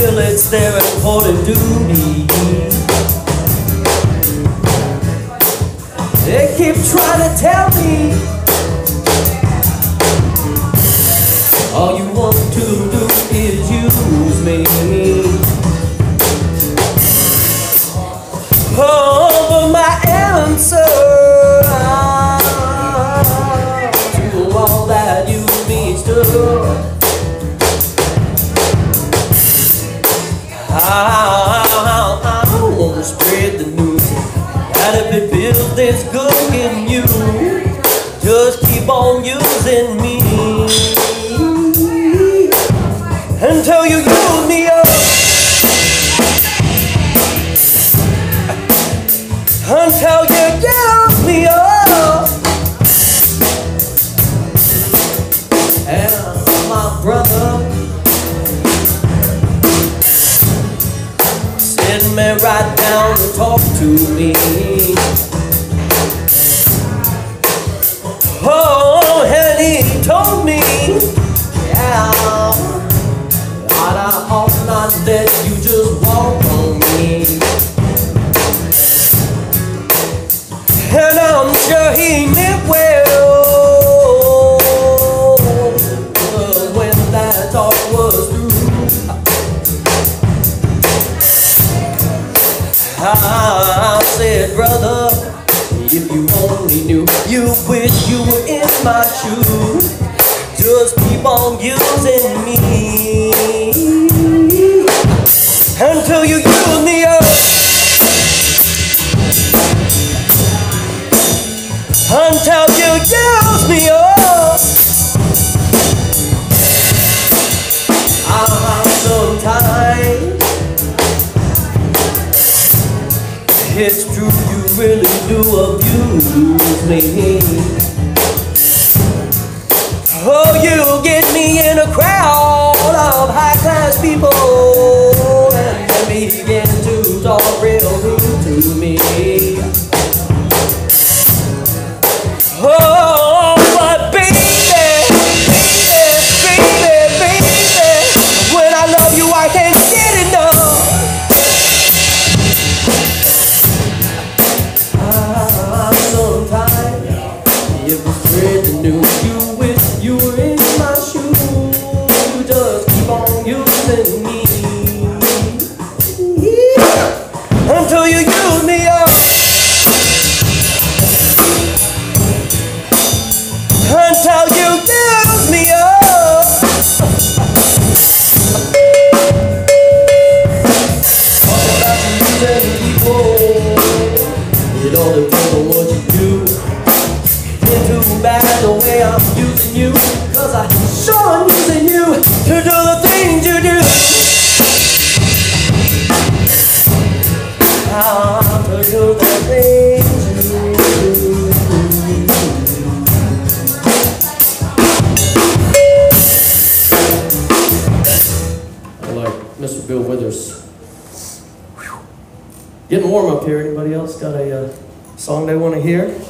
feel it's their important duty. They keep trying to tell me I, I want to spread the news. That if it feels this good in you, just keep on using me. Until you use Sit right down and talk to me. Oh, and he told me, yeah, that I ought not let you I said, brother, if you only knew, you wish you were in my shoes. Just keep on using me until you use me up. Until It's true, you really do abuse me. Oh, you get me in a crowd of high class people and then begin to talk real rude to me. Oh, until you use me up. Until you use me up. Talk about you using people. It all depends on what you do. It's too bad the way I'm using you. Cause I sure am using you to do the Mr. Bill Withers. Getting warm up here. Anybody else got a uh, song they want to hear?